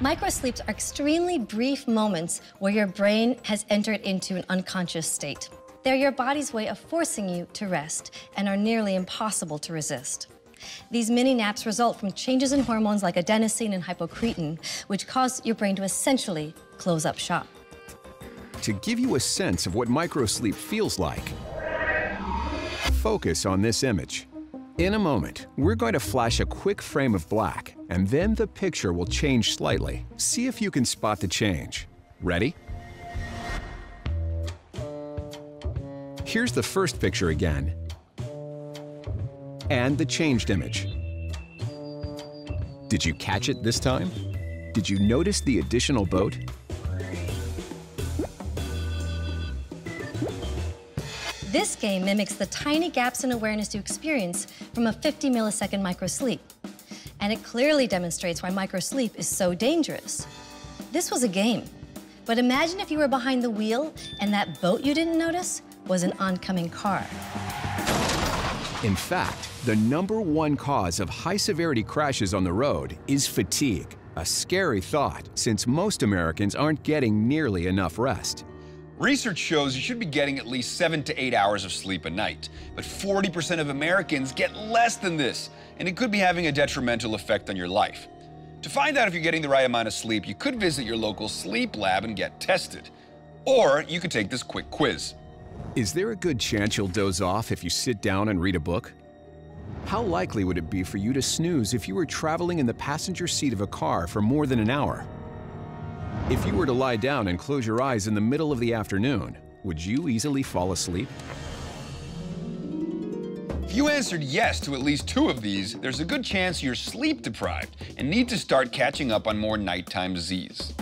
Microsleeps are extremely brief moments where your brain has entered into an unconscious state. They're your body's way of forcing you to rest and are nearly impossible to resist. These mini naps result from changes in hormones like adenosine and hypocretin, which cause your brain to essentially close up shop. To give you a sense of what microsleep feels like, focus on this image. In a moment, we're going to flash a quick frame of black, and then the picture will change slightly. See if you can spot the change. Ready? Here's the first picture again, and the changed image. Did you catch it this time? Did you notice the additional boat? This game mimics the tiny gaps in awareness you experience from a 50 millisecond microsleep. And it clearly demonstrates why microsleep is so dangerous. This was a game. But imagine if you were behind the wheel and that boat you didn't notice was an oncoming car. In fact, the number one cause of high severity crashes on the road is fatigue. A scary thought, since most Americans aren't getting nearly enough rest. Research shows you should be getting at least seven to eight hours of sleep a night, but 40% of Americans get less than this, and it could be having a detrimental effect on your life. To find out if you're getting the right amount of sleep, you could visit your local sleep lab and get tested. Or you could take this quick quiz. Is there a good chance you'll doze off if you sit down and read a book? How likely would it be for you to snooze if you were traveling in the passenger seat of a car for more than an hour? If you were to lie down and close your eyes in the middle of the afternoon, would you easily fall asleep? If you answered yes to at least two of these, there's a good chance you're sleep deprived and need to start catching up on more nighttime Z's.